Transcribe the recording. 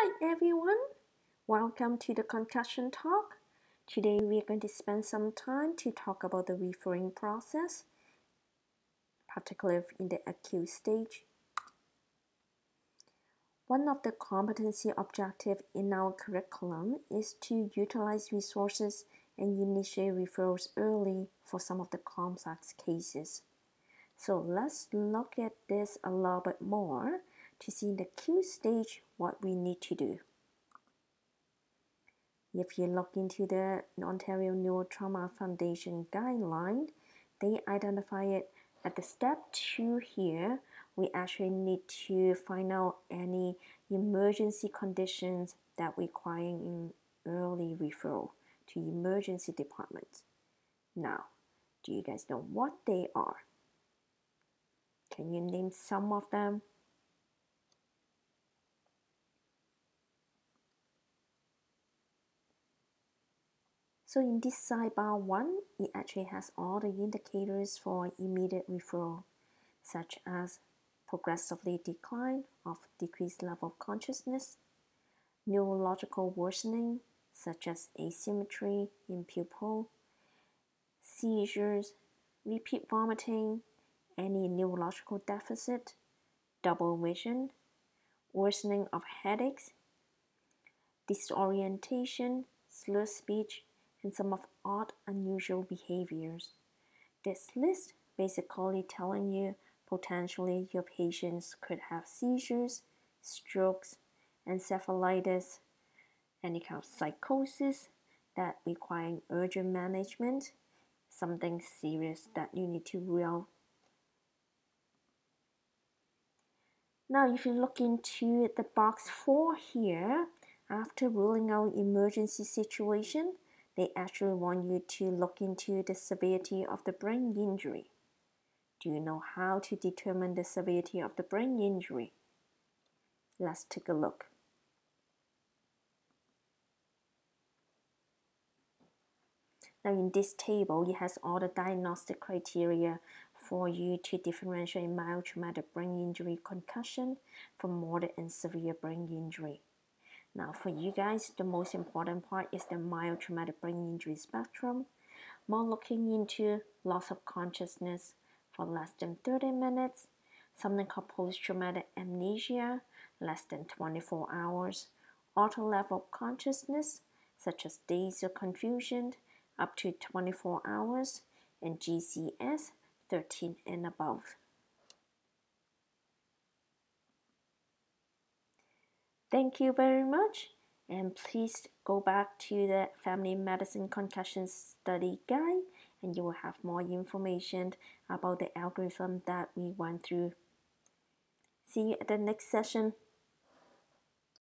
Hi everyone, welcome to the concussion talk. Today we are going to spend some time to talk about the referring process, particularly in the acute stage. One of the competency objectives in our curriculum is to utilize resources and initiate referrals early for some of the complex cases. So let's look at this a little bit more to see in the acute stage what we need to do. If you look into the Ontario Neurotrauma Foundation guideline, they identify it at the step two here. We actually need to find out any emergency conditions that require an early referral to emergency departments. Now, do you guys know what they are? Can you name some of them? So in this sidebar 1, it actually has all the indicators for immediate referral, such as progressively decline of decreased level of consciousness, neurological worsening, such as asymmetry in pupil, seizures, repeat vomiting, any neurological deficit, double vision, worsening of headaches, disorientation, slur speech, and some of odd, unusual behaviors. This list basically telling you potentially your patients could have seizures, strokes, encephalitis, any kind of psychosis that requiring urgent management, something serious that you need to rule. Now, if you look into the box 4 here, after ruling out emergency situation, they actually want you to look into the severity of the brain injury. Do you know how to determine the severity of the brain injury? Let's take a look. Now in this table, it has all the diagnostic criteria for you to differentiate mild traumatic brain injury concussion from moderate and severe brain injury. Now for you guys, the most important part is the mild traumatic brain injury spectrum. More looking into loss of consciousness for less than 30 minutes, something called post-traumatic amnesia, less than 24 hours, auto level of consciousness, such as days of confusion, up to 24 hours, and GCS 13 and above. Thank you very much. And please go back to the Family Medicine Concussion Study Guide and you will have more information about the algorithm that we went through. See you at the next session.